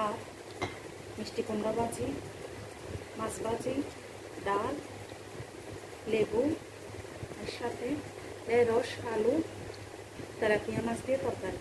ভাত মিষ্টি কুমড়া ভাজি, মাছ ভাজি, ডাল, লেবু এর সাথে ঢেঁড়স আলু, তেলাপিয়া মাছ দিয়ে তরকারি।